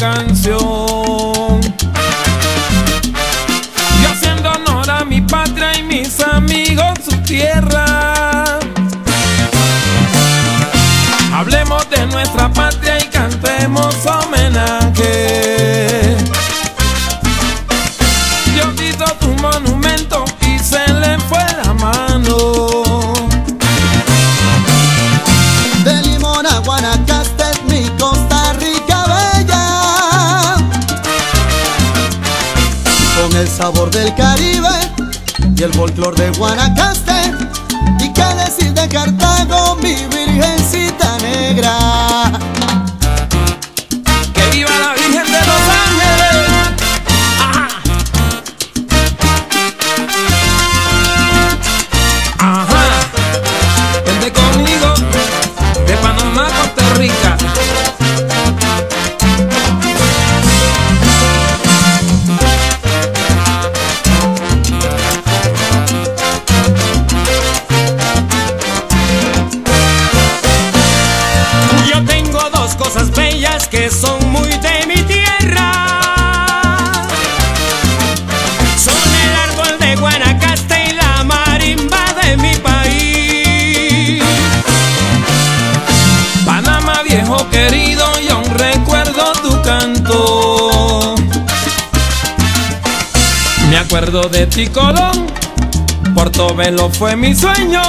canción. Y haciendo honor a mi patria y mis amigos, su tierra. Hablemos de nuestra patria y cantemos homenaje. Sabor del Caribe y el folclor de Guanacaste. Y qué decir de Cartago, mi que son muy de mi tierra. Son el árbol de Guanacaste y la marimba de mi país. Panamá viejo querido, yo aún recuerdo tu canto. Me acuerdo de ti Colón, Portobelo fue mi sueño.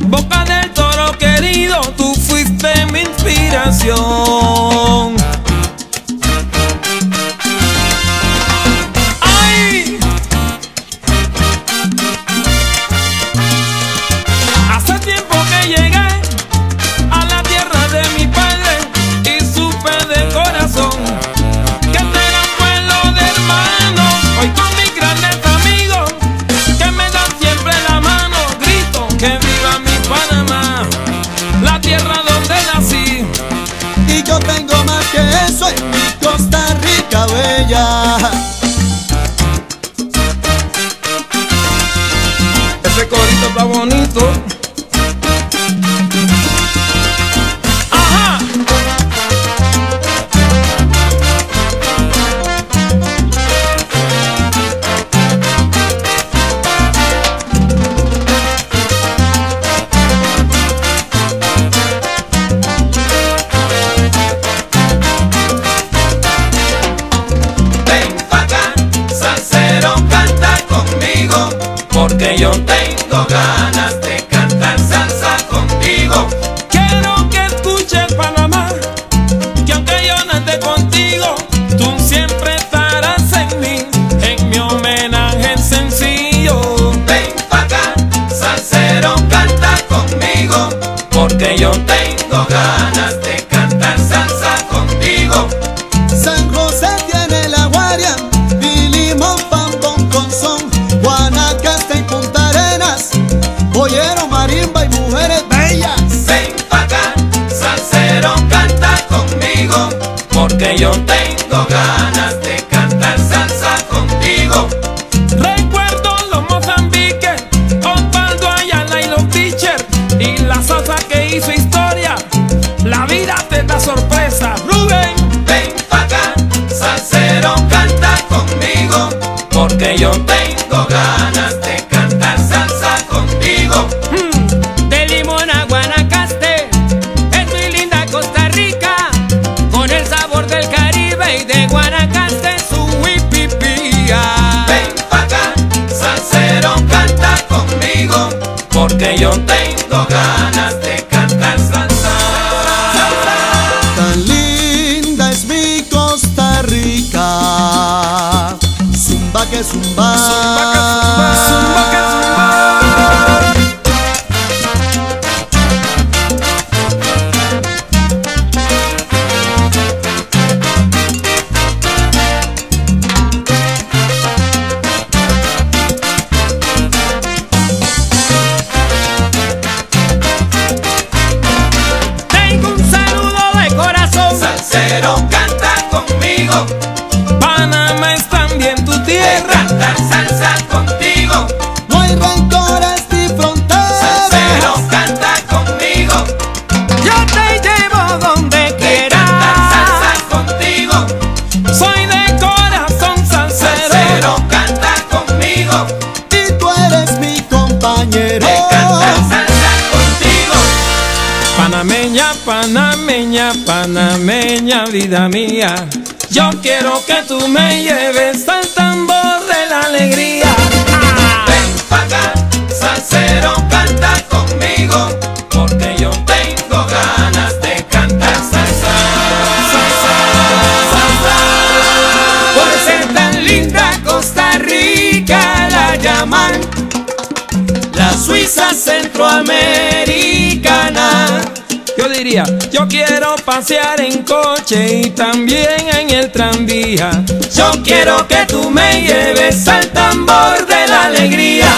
Boca del toro querido, tú fuiste mi inspiración. Bonito. Tengo yo tengo ganas de cantar salsa contigo. Recuerdo los Mozambique, Osvaldo Ayala y los teachers y la salsa que hizo historia. La vida te da sorpresa, Rubén. Ven pa' acá, salsero, canta conmigo, porque yo tengo ganas de yo tengo ganas de cantar salsa. Tan linda es mi Costa Rica. Zumba que zumba. Zumba que zumba, zumba Me canta salsa contigo. Panameña, panameña, panameña, vida mía. Yo quiero que tú me lleves saltando centroamericana. Yo diría, yo quiero pasear en coche y también en el tranvía. Yo quiero que tú me lleves al tambor de la alegría.